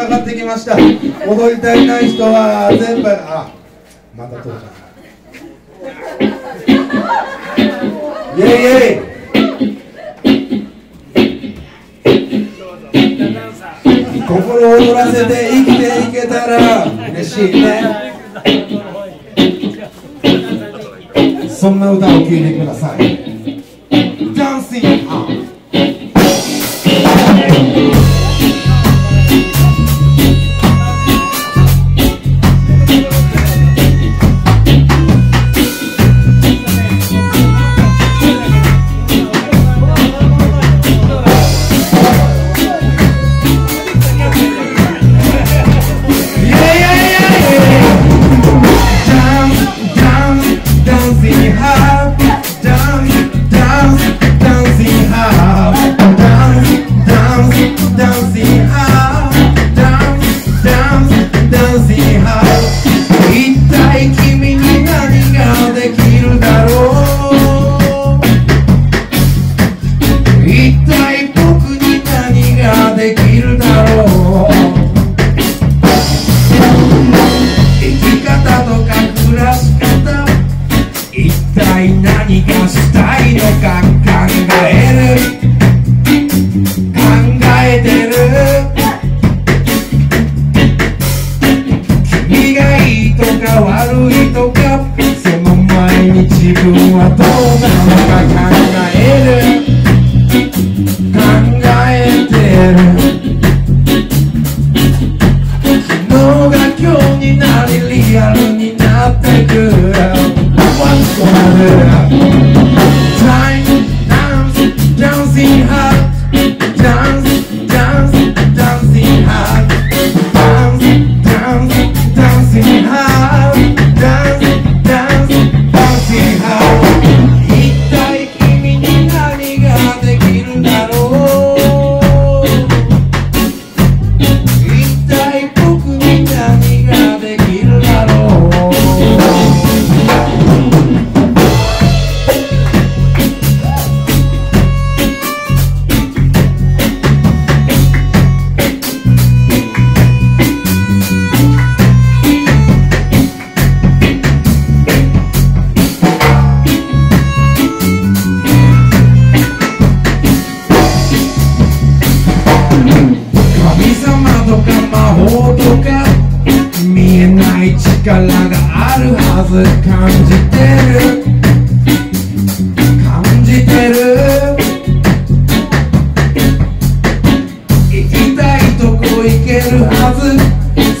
かかってきました。踊り足りない人は全部あまた父ちゃんイェイイェイ。心躍らせて生きていけたら嬉しいね。そんな歌を聴いてください。Dancing Out 一える昨日が今日になりリアルになってく What's going on? 力があるはず感じてる感じてる。行きたいとこ行けるはず。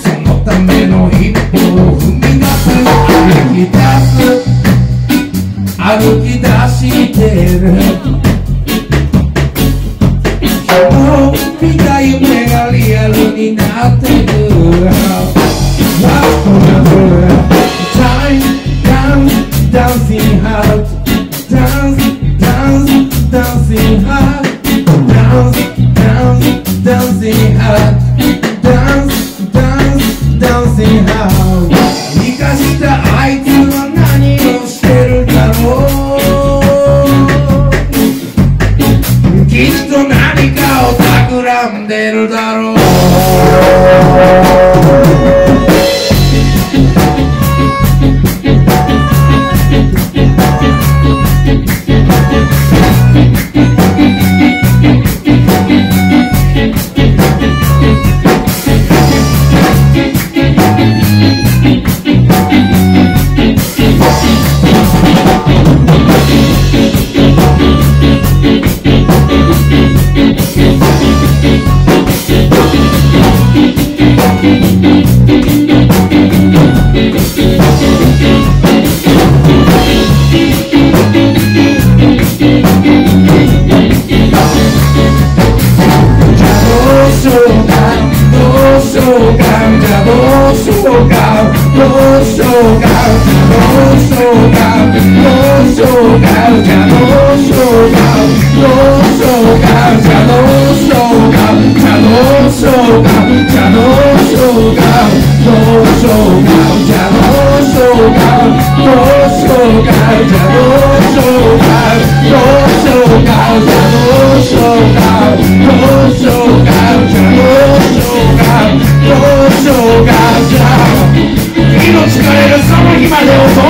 そのための一歩を踏み出す。歩き出す。歩き出してる。今日見た夢 dancing hard Dance, dance, dancing hard Dance, dance, dancing hard 生かしたあいつは何をしてるだろうきっと何かを企んでるだろうどうしようかじゃどうしようかどうしようかじゃどうしようかじゃどうしようかじゃどうしようかどうしようかじゃどうしようかどうしようかじゃどうしようかどうしようかじゃどうしようかどうしようかじゃどうしようかどうしようかじゃ命かれるそまでを